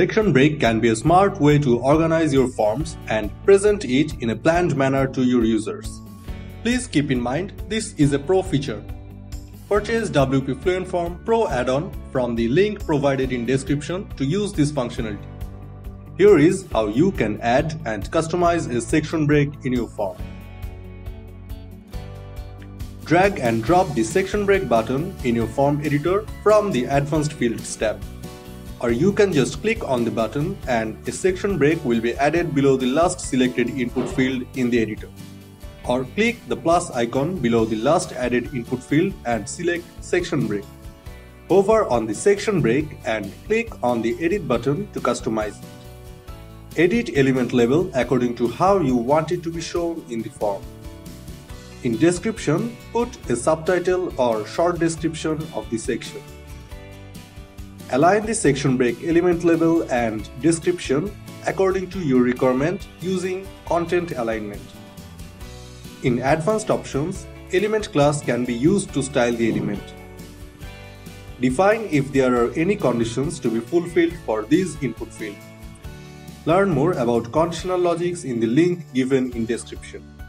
Section break can be a smart way to organize your forms and present it in a planned manner to your users. Please keep in mind this is a pro feature. Purchase WP Fluent Form Pro add-on from the link provided in description to use this functionality. Here is how you can add and customize a section break in your form. Drag and drop the section break button in your form editor from the Advanced Fields tab or you can just click on the button and a section break will be added below the last selected input field in the editor. Or click the plus icon below the last added input field and select section break. Hover on the section break and click on the edit button to customize it. Edit element label according to how you want it to be shown in the form. In description, put a subtitle or short description of the section. Align the section break element label and description according to your requirement using content alignment. In advanced options, element class can be used to style the element. Define if there are any conditions to be fulfilled for these input field. Learn more about conditional logics in the link given in description.